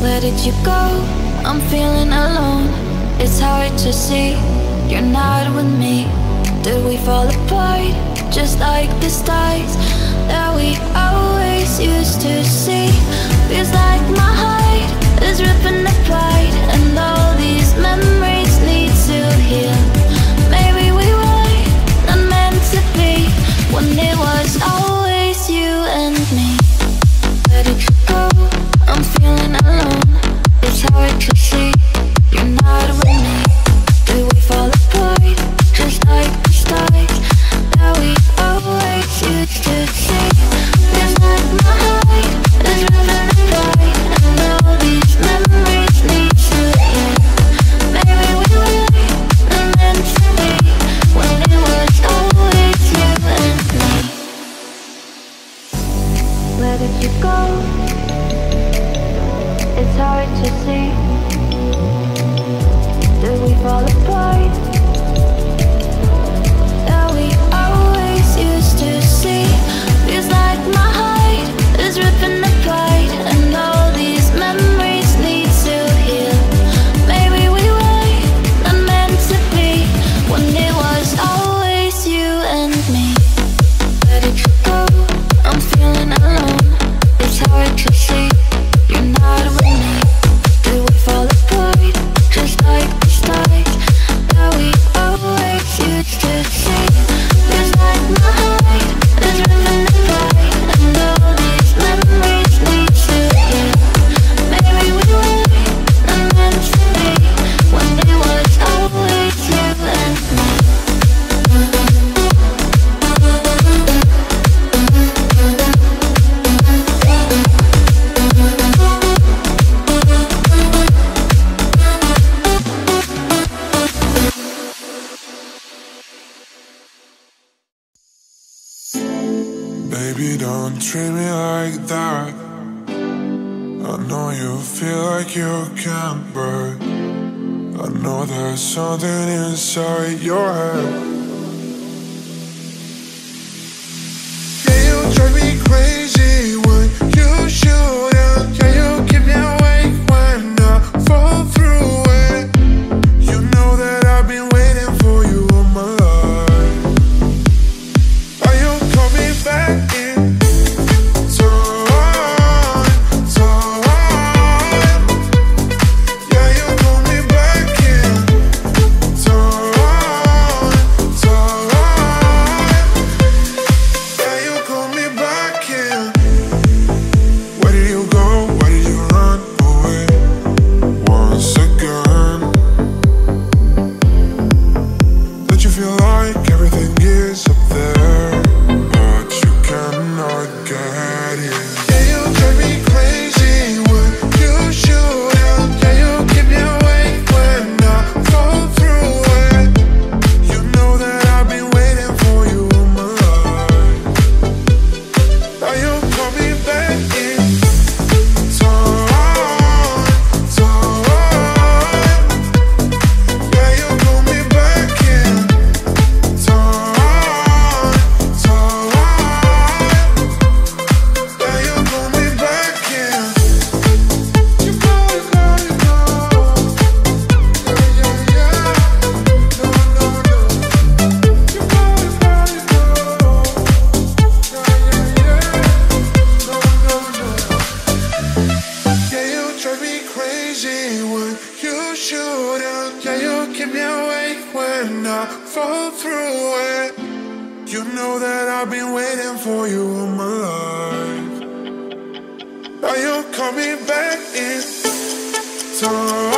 Where did you go? I'm feeling alone. It's hard to see you're not with me. Did we fall apart? Just like the stars that we always used to see. Feels like my heart is ripping apart, and all these memories need to heal. Maybe we were not meant to be when it was always you and me. that you go It's hard to see That we fall apart Baby, don't treat me like that. I know you feel like you can't, but I know there's something inside your head. I've been waiting for you all my life. Now you're coming back in time.